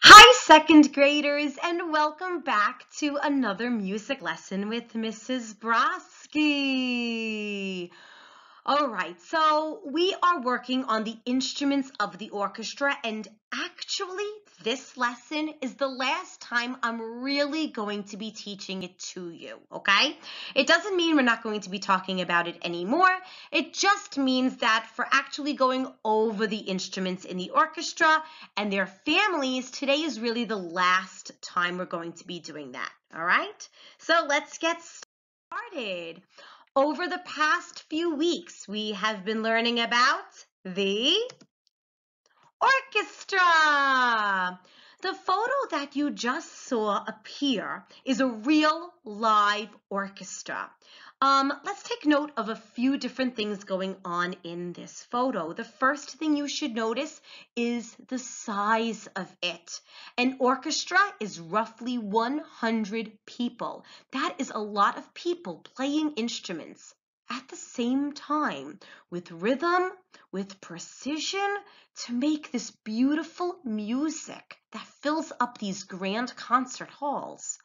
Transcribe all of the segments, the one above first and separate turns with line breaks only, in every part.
Hi, second graders, and welcome back to another music lesson with Mrs. Brosky. All right, so we are working on the instruments of the orchestra, and actually, this lesson is the last time I'm really going to be teaching it to you, okay? It doesn't mean we're not going to be talking about it anymore. It just means that for actually going over the instruments in the orchestra and their families, today is really the last time we're going to be doing that, all right? So let's get started. Over the past few weeks, we have been learning about the orchestra. The photo that you just saw appear is a real live orchestra. Um, let's take note of a few different things going on in this photo. The first thing you should notice is the size of it. An orchestra is roughly 100 people. That is a lot of people playing instruments at the same time with rhythm, with precision to make this beautiful music that fills up these grand concert halls.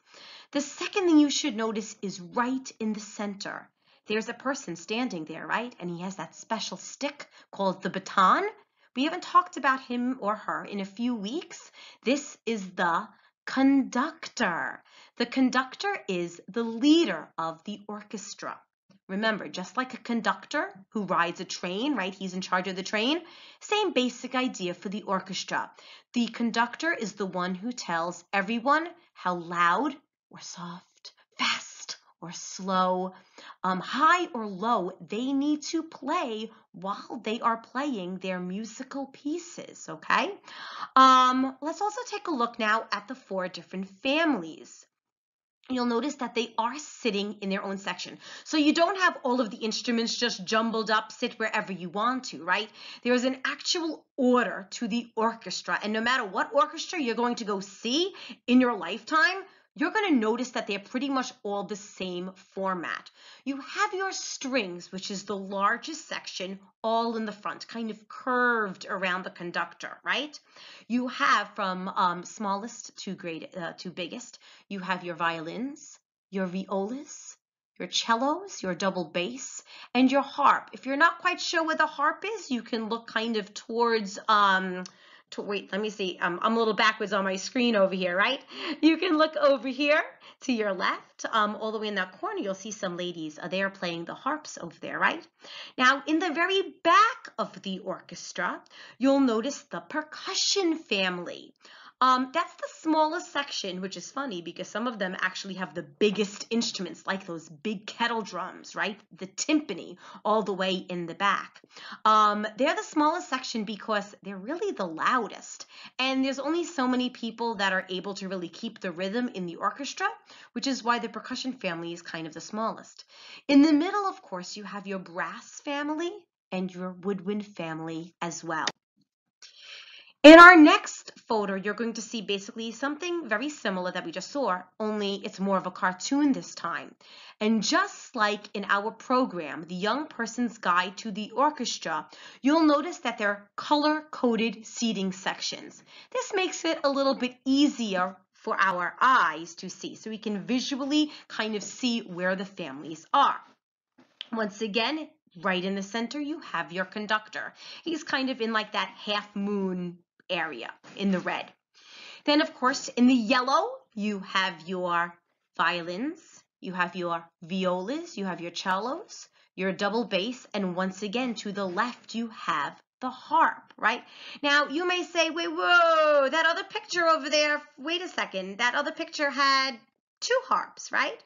The second thing you should notice is right in the center. There's a person standing there, right? And he has that special stick called the baton. We haven't talked about him or her in a few weeks. This is the conductor. The conductor is the leader of the orchestra. Remember, just like a conductor who rides a train, right? He's in charge of the train. Same basic idea for the orchestra. The conductor is the one who tells everyone how loud or soft, fast or slow, um, high or low, they need to play while they are playing their musical pieces, okay? Um, let's also take a look now at the four different families you'll notice that they are sitting in their own section. So you don't have all of the instruments just jumbled up, sit wherever you want to, right? There is an actual order to the orchestra. And no matter what orchestra you're going to go see in your lifetime, you're going to notice that they're pretty much all the same format. You have your strings, which is the largest section, all in the front, kind of curved around the conductor, right? You have from um, smallest to, great, uh, to biggest, you have your violins, your violas, your cellos, your double bass, and your harp. If you're not quite sure where the harp is, you can look kind of towards um, to wait, let me see. Um, I'm a little backwards on my screen over here, right? You can look over here to your left, um, all the way in that corner, you'll see some ladies. Uh, they are playing the harps over there, right? Now, in the very back of the orchestra, you'll notice the percussion family. Um, that's the smallest section, which is funny because some of them actually have the biggest instruments, like those big kettle drums, right? The timpani all the way in the back. Um, they're the smallest section because they're really the loudest. And there's only so many people that are able to really keep the rhythm in the orchestra, which is why the percussion family is kind of the smallest. In the middle, of course, you have your brass family and your woodwind family as well. In our next photo, you're going to see basically something very similar that we just saw, only it's more of a cartoon this time. And just like in our program, The Young Person's Guide to the Orchestra, you'll notice that they're color-coded seating sections. This makes it a little bit easier for our eyes to see, so we can visually kind of see where the families are. Once again, right in the center, you have your conductor. He's kind of in like that half moon area in the red. Then, of course, in the yellow, you have your violins, you have your violas, you have your cellos, your double bass, and once again, to the left, you have the harp, right? Now, you may say, wait, whoa, that other picture over there, wait a second, that other picture had two harps, right?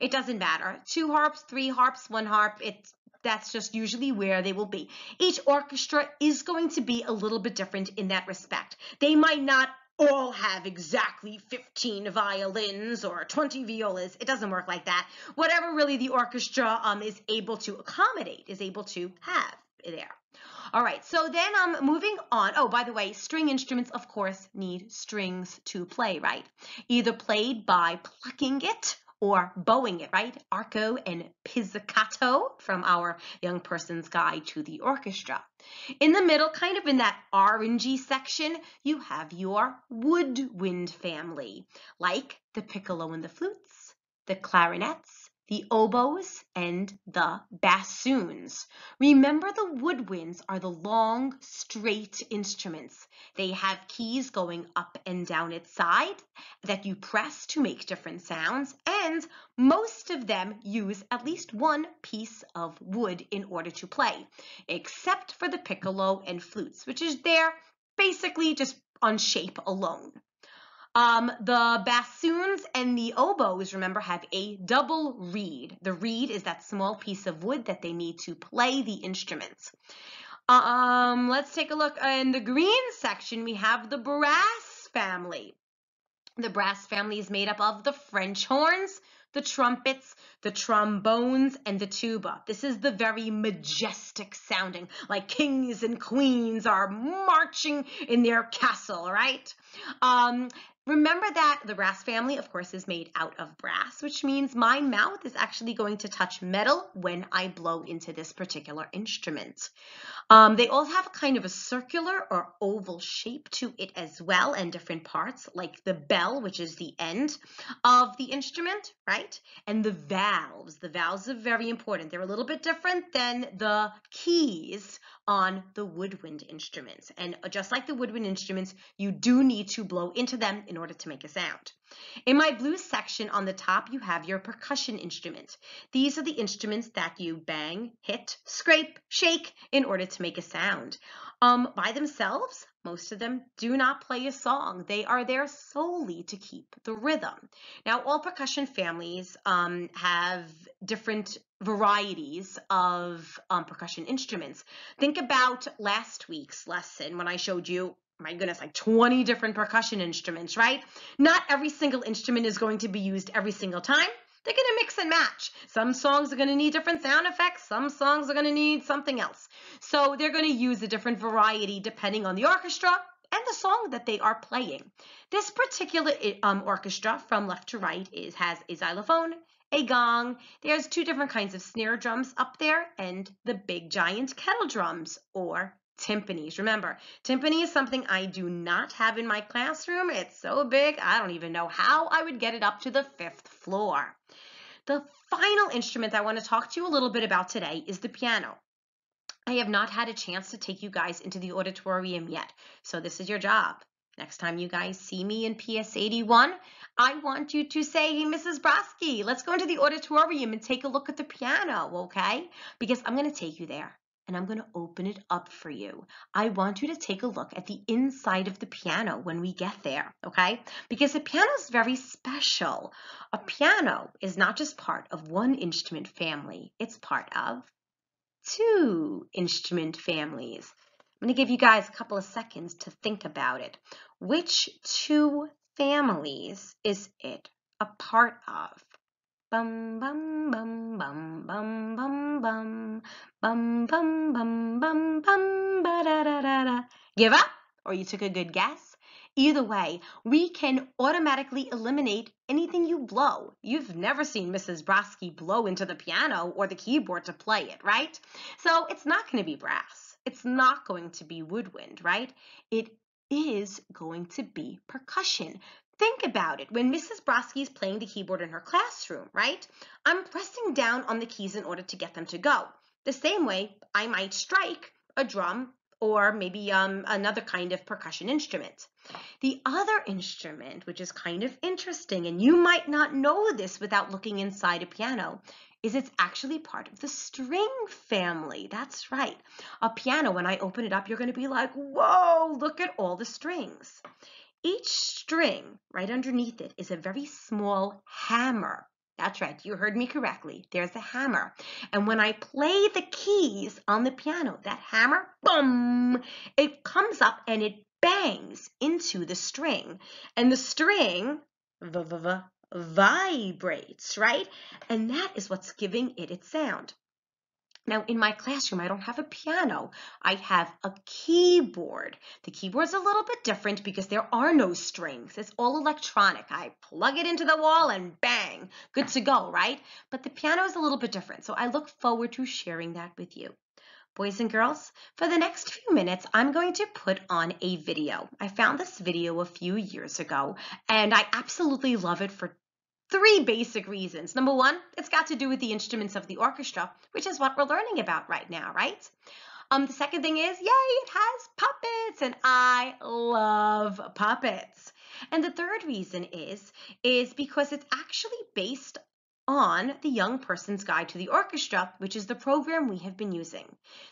It doesn't matter. Two harps, three harps, one harp, it's that's just usually where they will be. Each orchestra is going to be a little bit different in that respect. They might not all have exactly 15 violins or 20 violas. It doesn't work like that. Whatever really the orchestra um, is able to accommodate, is able to have there. All right, so then I'm um, moving on. Oh, by the way, string instruments, of course, need strings to play, right? Either played by plucking it or bowing it, right? Arco and pizzicato from our Young Person's Guide to the Orchestra. In the middle, kind of in that orangey section, you have your woodwind family, like the piccolo and the flutes, the clarinets, the oboes, and the bassoons. Remember the woodwinds are the long, straight instruments. They have keys going up and down its side that you press to make different sounds, and most of them use at least one piece of wood in order to play, except for the piccolo and flutes, which is there basically just on shape alone. Um, the bassoons and the oboes, remember, have a double reed. The reed is that small piece of wood that they need to play the instruments. Um, let's take a look in the green section. We have the brass family. The brass family is made up of the French horns, the trumpets, the trombones, and the tuba. This is the very majestic sounding, like kings and queens are marching in their castle, right? Um, Remember that the brass family, of course, is made out of brass, which means my mouth is actually going to touch metal when I blow into this particular instrument. Um, they all have kind of a circular or oval shape to it as well and different parts, like the bell, which is the end of the instrument, right? And the valves. The valves are very important. They're a little bit different than the keys on the woodwind instruments. And just like the woodwind instruments, you do need to blow into them in order to make a sound. In my blue section on the top, you have your percussion instrument. These are the instruments that you bang, hit, scrape, shake in order to make a sound. Um, by themselves, most of them do not play a song. They are there solely to keep the rhythm. Now, all percussion families um, have different varieties of um, percussion instruments. Think about last week's lesson when I showed you my goodness, like 20 different percussion instruments, right? Not every single instrument is going to be used every single time. They're going to mix and match. Some songs are going to need different sound effects. Some songs are going to need something else. So they're going to use a different variety depending on the orchestra and the song that they are playing. This particular um, orchestra from left to right is has a xylophone, a gong. There's two different kinds of snare drums up there and the big giant kettle drums or timpanis. Remember, timpani is something I do not have in my classroom. It's so big, I don't even know how I would get it up to the fifth floor. The final instrument I want to talk to you a little bit about today is the piano. I have not had a chance to take you guys into the auditorium yet, so this is your job. Next time you guys see me in PS 81, I want you to say, hey, Mrs. Brosky, let's go into the auditorium and take a look at the piano, okay? Because I'm going to take you there and I'm going to open it up for you. I want you to take a look at the inside of the piano when we get there, okay? Because the piano is very special. A piano is not just part of one instrument family, it's part of two instrument families. I'm going to give you guys a couple of seconds to think about it. Which two families is it a part of? Bum bum bum bum bum bum bum bum bum bum bum bum ba da da da da. Give up, or you took a good guess. Either way, we can automatically eliminate anything you blow. You've never seen Mrs. Brosky blow into the piano or the keyboard to play it, right? So it's not going to be brass. It's not going to be woodwind, right? It is going to be percussion Think about it. When Mrs. Brosky is playing the keyboard in her classroom, right? I'm pressing down on the keys in order to get them to go. The same way I might strike a drum or maybe um, another kind of percussion instrument. The other instrument, which is kind of interesting, and you might not know this without looking inside a piano, is it's actually part of the string family. That's right. A piano, when I open it up, you're going to be like, whoa, look at all the strings. Each string right underneath it is a very small hammer. That's right, you heard me correctly. There's a hammer. And when I play the keys on the piano, that hammer, boom, it comes up and it bangs into the string. And the string v -v -v vibrates, right? And that is what's giving it its sound. Now, in my classroom, I don't have a piano. I have a keyboard. The keyboard's a little bit different because there are no strings. It's all electronic. I plug it into the wall and bang, good to go, right? But the piano is a little bit different, so I look forward to sharing that with you. Boys and girls, for the next few minutes, I'm going to put on a video. I found this video a few years ago, and I absolutely love it for three basic reasons. Number one, it's got to do with the instruments of the orchestra, which is what we're learning about right now, right? Um, the second thing is, yay, it has puppets, and I love puppets. And the third reason is, is because it's actually based on the Young Person's Guide to the Orchestra, which is the program we have been using.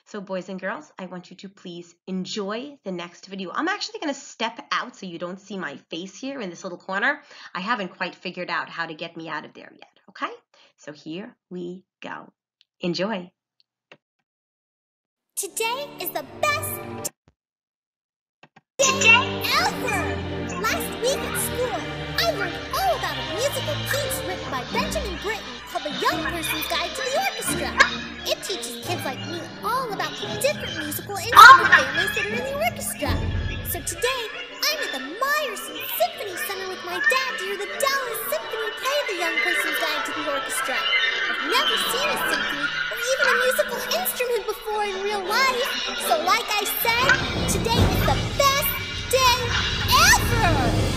So boys and girls, I want you to please enjoy the next video. I'm actually going to step out so you don't see my face here in this little corner. I haven't quite figured out how to get me out of there yet, okay? So here we go. Enjoy.
Today is the best day ever! Musical piece written by Benjamin Britten called The Young Person's Guide to the Orchestra. It teaches kids like me all about the different musical instrument families that are in the orchestra. So today, I'm at the Meyerson Symphony Center with my dad to hear the Dallas Symphony play The Young Person's Guide to the Orchestra. I've never seen a symphony or even a musical instrument before in real life. So like I said, today is the best day ever!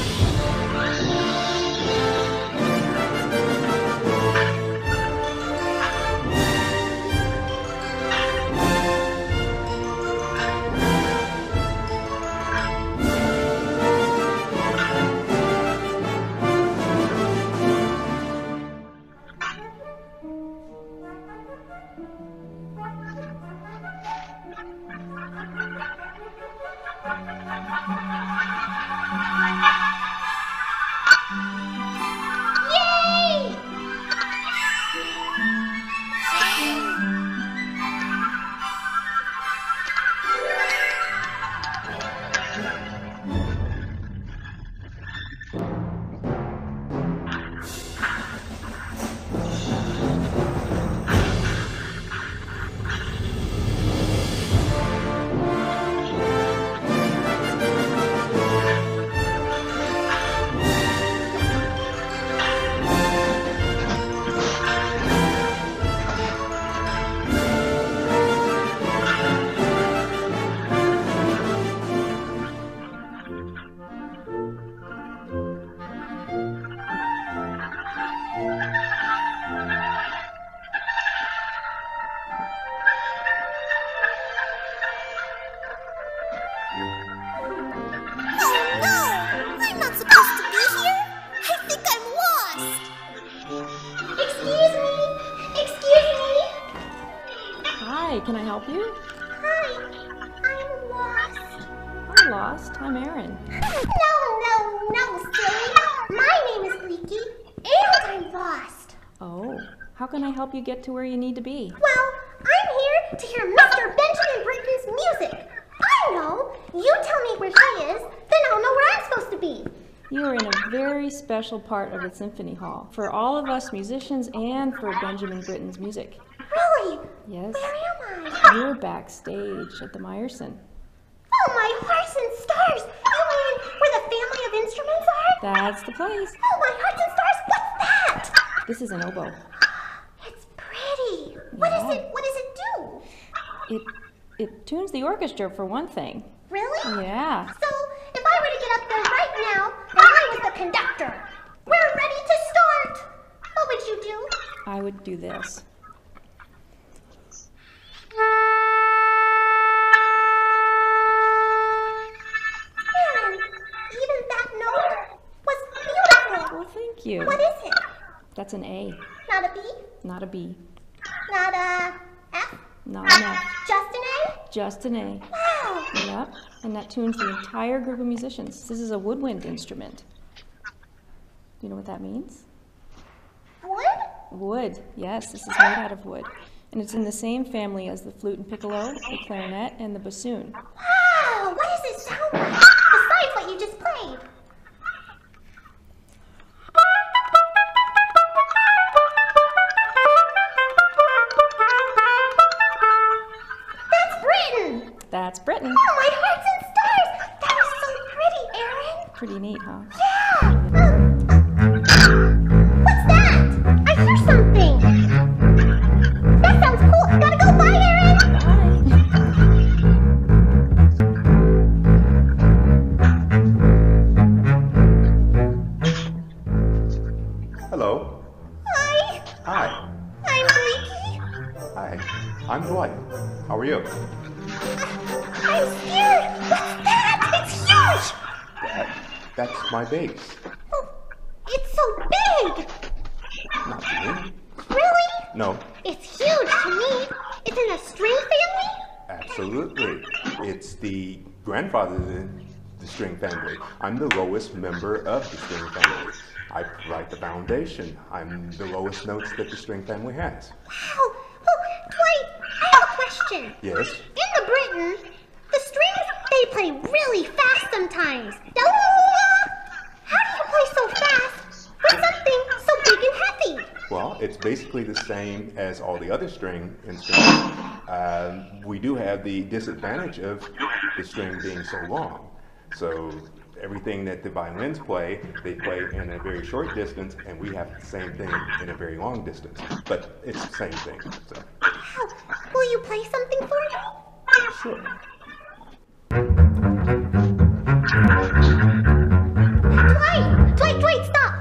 Help you?
Hi, I'm lost.
I'm lost. I'm Aaron.
No, no, no, silly. My name is Leaky, and I'm lost.
Oh, how can I help you get to where you need to be?
Well, I'm here to hear Mr. Benjamin Britten's music. I know. You tell me where he is, then I'll know where I'm supposed to be.
You are in a very special part of the Symphony Hall for all of us musicians and for Benjamin Britten's music.
Really?
Yes,
Where?
You're backstage at the Meyerson.
Oh, my hearts and stars. You mean where the family of instruments are?
That's the place.
Oh, my hearts and stars. What's that?
This is an oboe.
It's pretty. What does it what does it do?
It it tunes the orchestra for one thing.
Really?
Yeah.
So, if I were to get up there right now and I was the conductor, we're ready to start. What would you do?
I would do this. That's an A,
Not a B?
not a B,
Not a F?
not an F,
Just an A?
just an A.
Wow.
Yep, and that tunes the entire group of musicians. This is a woodwind instrument. You know what that means?
Wood?
Wood, yes, this is made out of wood. And it's in the same family as the flute and piccolo, the clarinet, and the bassoon.
Wow. I'm.
Hi. I'm Dwight. How are you?
I'm scared. What's that? It's huge.
That, that's my bass.
Oh, it's so big.
Not to me.
Really?
No,
It's huge to me. It's in a string family?
absolutely. It's the grandfather of the, the string family. I'm the lowest member of the string family. I provide the foundation. I'm the lowest notes that the string family has.
Wow. Oh, Dwight, I have a question.
Yes?
In the Britten, the strings, they play really fast sometimes. How do you play so fast with something so big and heavy?
Well, it's basically the same as all the other string instruments. Um, we do have the disadvantage of the string being so long. So everything that the violins play, they play in a very short distance, and we have the same thing in a very long distance. But it's the same thing. So
Wow. Will you play something for me?
sure.
Dwight! Dwight, Dwight, stop!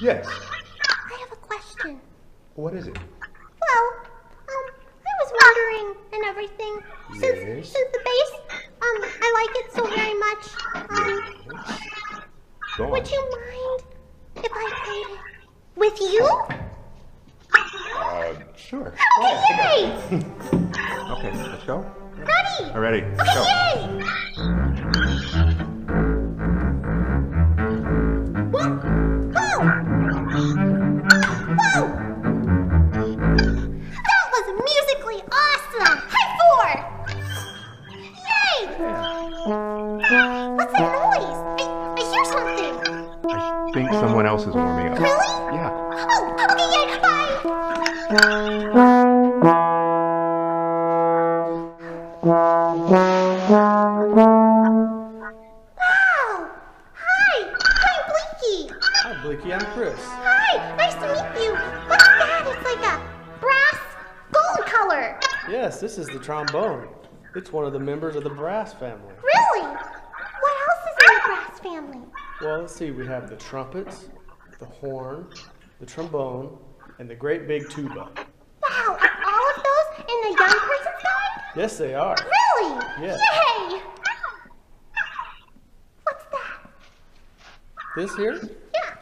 Yes.
I have a question.
What is it?
Well, um, I was wondering and everything. Since
Yes?
since the bass, um, I like it so very much. Would you mind if I played it with you?
Uh, sure.
Okay, yay!
Okay, let's go.
Ready?
Ready. Let's go.
Okay, yay!
The members of the brass family.
Really? What else is in the brass family?
Well, let's see. We have the trumpets, the horn, the trombone, and the great big tuba.
Wow, are all of those in the young person's guide?
Yes, they are.
Really?
Yes.
Yay! What's that?
This here,
Yeah.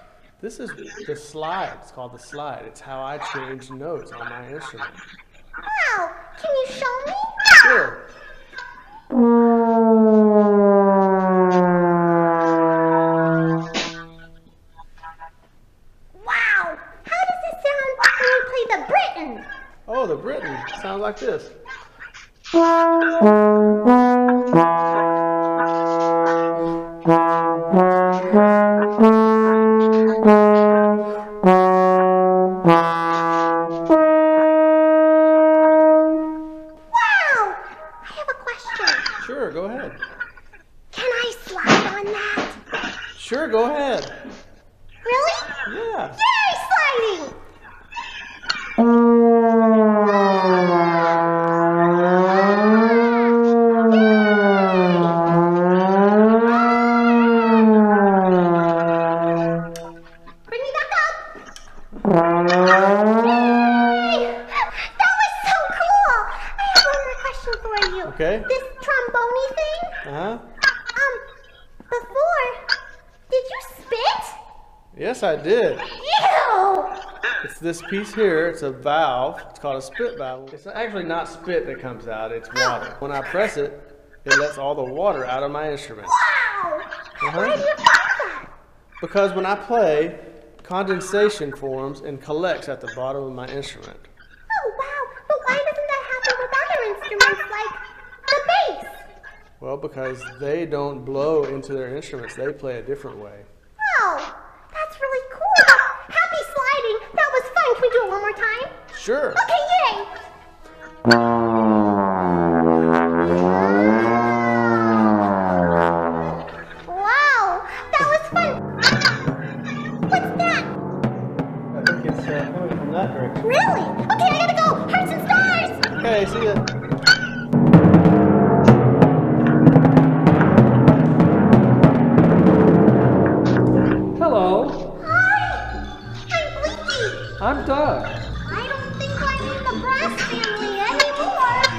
this is the slide. It's called the slide. It's how I change notes on my instrument. This. Okay.
This trombone thing.
Uh huh.
Um, before, did you spit?
Yes, I did.
Ew!
It's this piece here. It's a valve. It's called a spit valve. It's actually not spit that comes out. It's water. When I press it, it lets all the water out of my instrument.
Wow!
Uh-huh.
Why do you think that?
Because when I play, condensation forms and collects at the bottom of my instrument.
Oh, wow. But why doesn't that happen with other instruments like the bass?
Well, because they don't blow into their instruments. They play a different way.
Oh, that's really cool. Happy sliding. That was fun. Can we do it one more time?
Sure.
Okay, yay!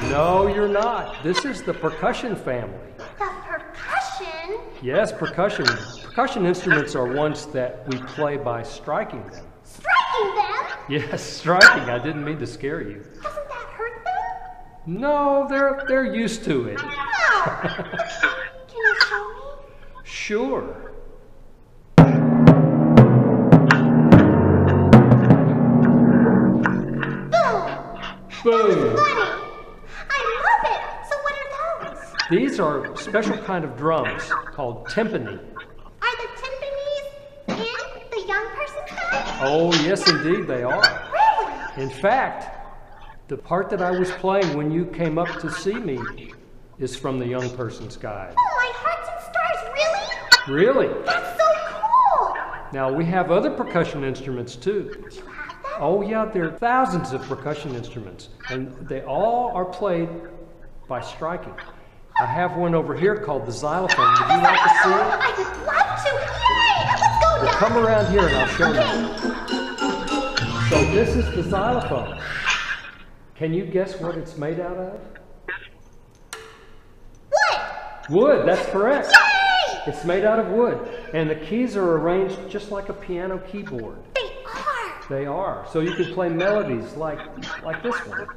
No, you're not. This is the percussion family.
The percussion?
Yes, percussion. Percussion instruments are ones that we play by striking them.
Striking them?
Yes, striking. I didn't mean to scare you.
Doesn't that hurt them?
No, they're they're used to it.
No! Can you show me?
Sure.
Boom!
Boom! Boom.
Funny! I love it! So what are those?
These are special kind of drums called timpani.
Are the timpanis in the young person's bag?
Oh, yes, indeed they are.
Really?
In fact, the part that I was playing when you came up to see me is from the young person's guide.
Oh, my hearts and stars, really?
Really?
That's so cool!
Now we have other percussion instruments too.
Do you have them?
Oh yeah, there are thousands of percussion instruments, and they all are played by striking. I have one over here called the xylophone. Would you like to see it?
I would love to! Yay! Let's go, Doug!
Come around here and I'll show you.
Okay.
So this is the xylophone. Can you guess what it's made out of?
What?
Wood, that's correct.
Yay!
It's made out of wood, and the keys are arranged just like a piano keyboard.
They are!
They are. So you can play melodies like like this one.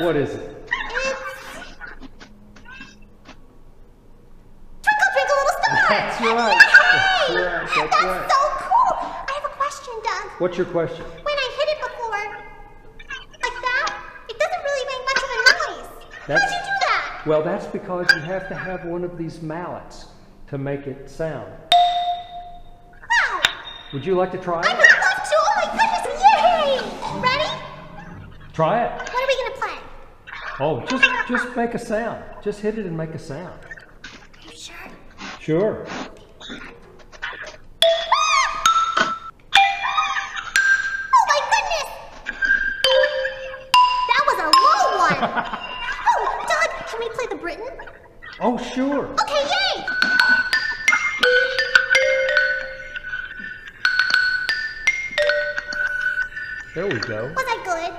What is!
It?
It's... Twinkle, twinkle, little star!
That's right.
Yay!
That's right. That's
That's
right.
so cool! I have a question, Doug.
What's your question?
When I hit it before, like that, it doesn't really make much of a noise.
That's-
How'd you do that?
Well, that's because you have to have one of these mallets to make it sound.
Wow!
Would you like to try
I would
it?
love to! Oh my goodness! Yay! Ready?
Try it.
What are we gonna play?
Oh, just just make a sound. Just hit it and make a sound.
Are you sure?
Sure.
Oh my goodness! That was a low one! oh, Doug, can we play the Britten?
Oh, sure.
Okay, yay!
There we go.
Was I good?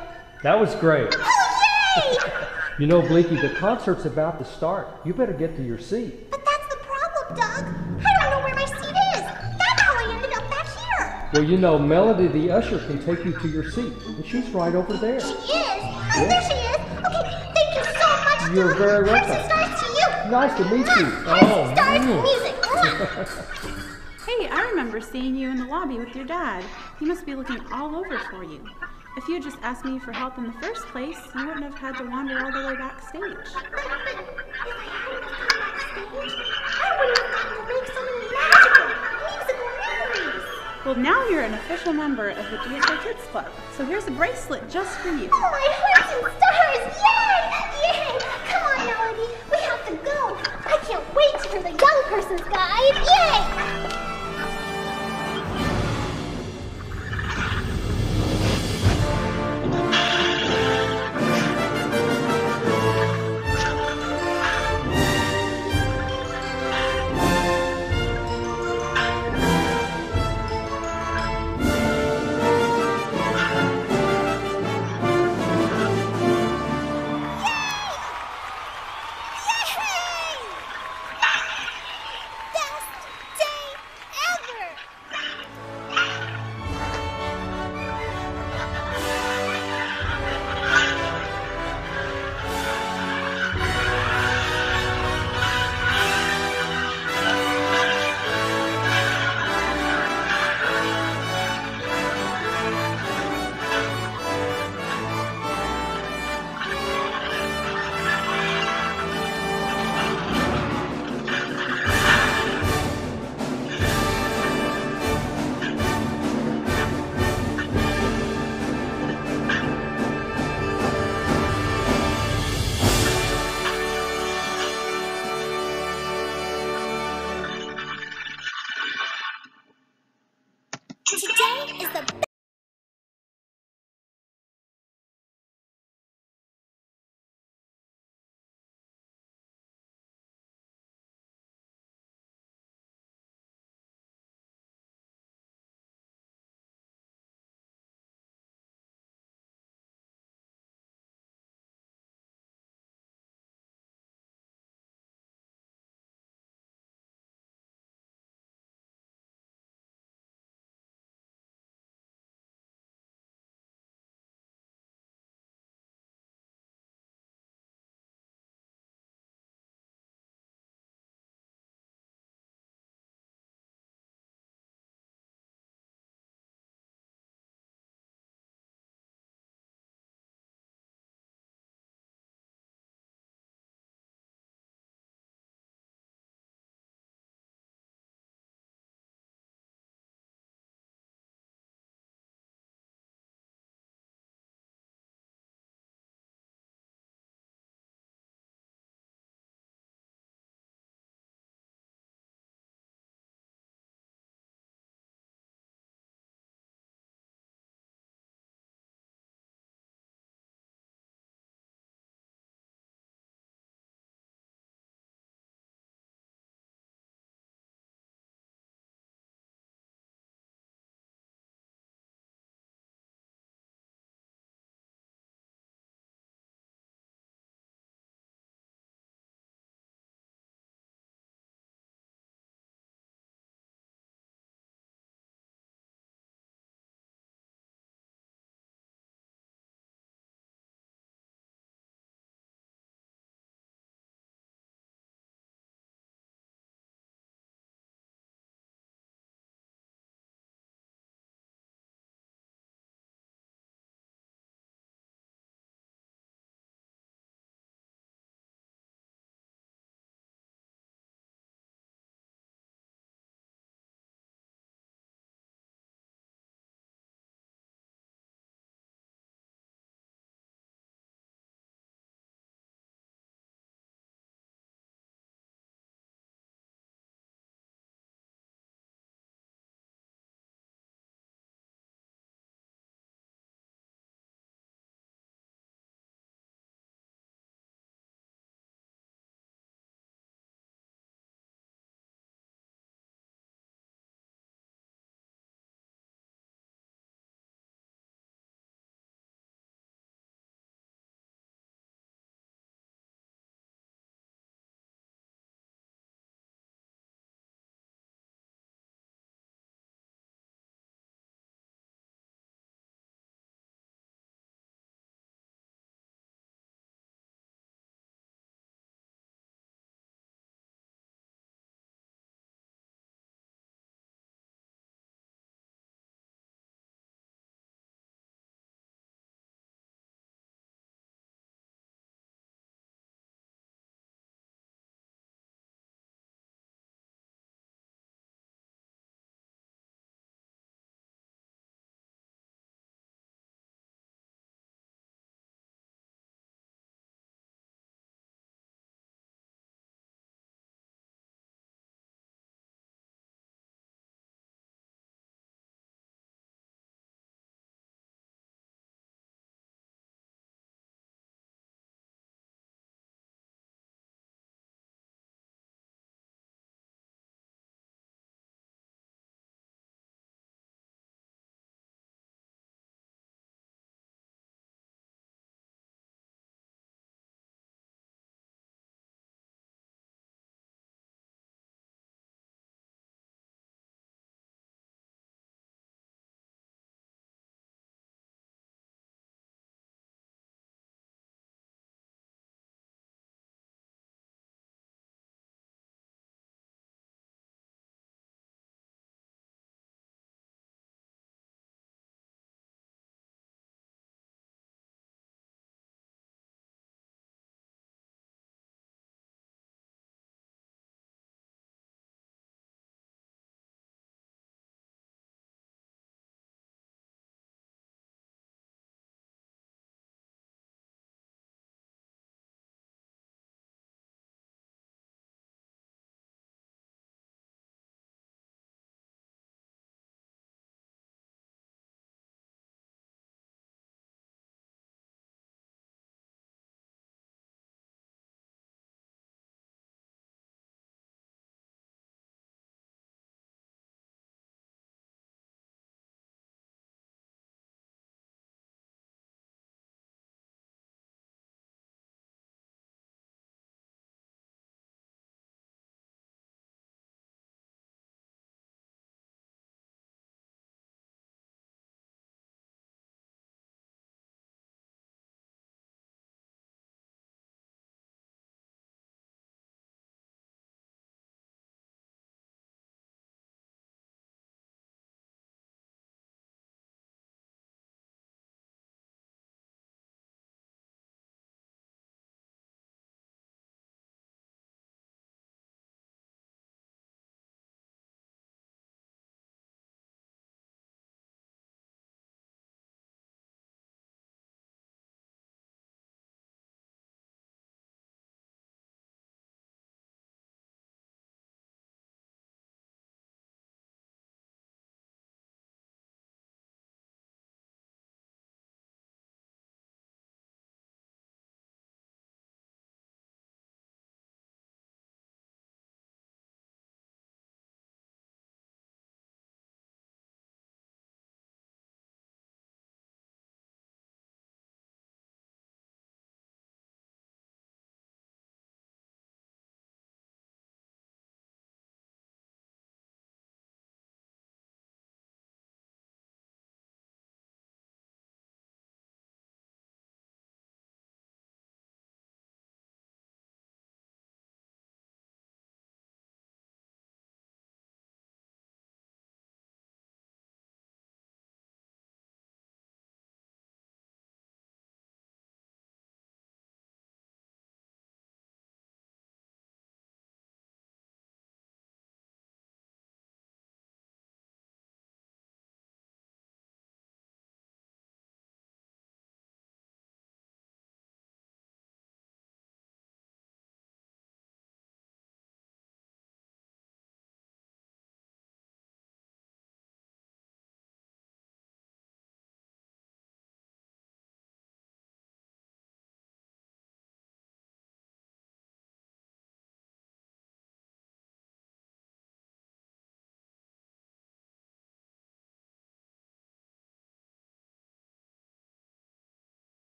That was great.
Oh, yay!
You know, Blinky, the concert's about to start. You better get to your seat.
but that's the problem, Doug. I don't know where my seat is. That's how I ended up back here.
Well, you know, Melody the usher can take you to your seat, and she's right over there.
She is. Oh, there she is. Okay, thank you so much,
You're
Doug.
very
Hearts
welcome.
and stars to you.
Nice to meet you.
Hearts
Oh,
and stars
mm.
music.
Hey, I remember seeing you in the lobby with your dad. He must be looking all over for you. If you had just asked me for help in the first place, you wouldn't have had to wander all the way backstage.
But, but if I hadn't come backstage, I wouldn't have gotten to make so many magical, musical memories.
Well, now you're an official member of the GSA Kids Club, so here's a bracelet just for you.
Oh, my hearts and stars! Yay! Yay! Come on, Melody. We have to go. I can't wait to hear the young person's guide. Yay!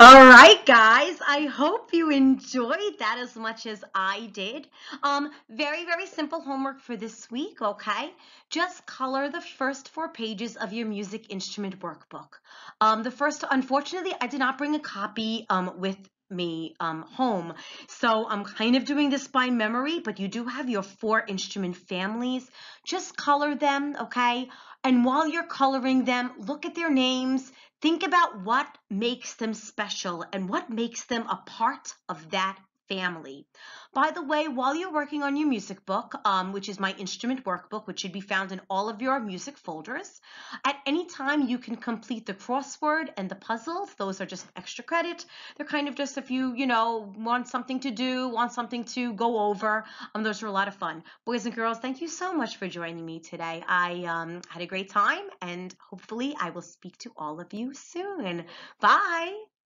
All right, guys. I hope you enjoyed that as much as I did. Um, very, very simple homework for this week, okay? Just color the first four pages of your music instrument workbook. Um, the first, unfortunately, I did not bring a copy um, with me um, home. So I'm kind of doing this by memory, but you do have your four instrument families. Just color them, okay? And while you're coloring them, look at their names. Think about what makes them special and what makes them a part of that family. By the way, while you're working on your music book, um, which is my instrument workbook, which should be found in all of your music folders, at any time you can complete the crossword and the puzzles. Those are just extra credit. They're kind of just if you, you know, want something to do, want something to go over. Um, those are a lot of fun. Boys and girls, thank you so much for joining me today. I um, had a great time and hopefully I will speak to all of you soon. Bye.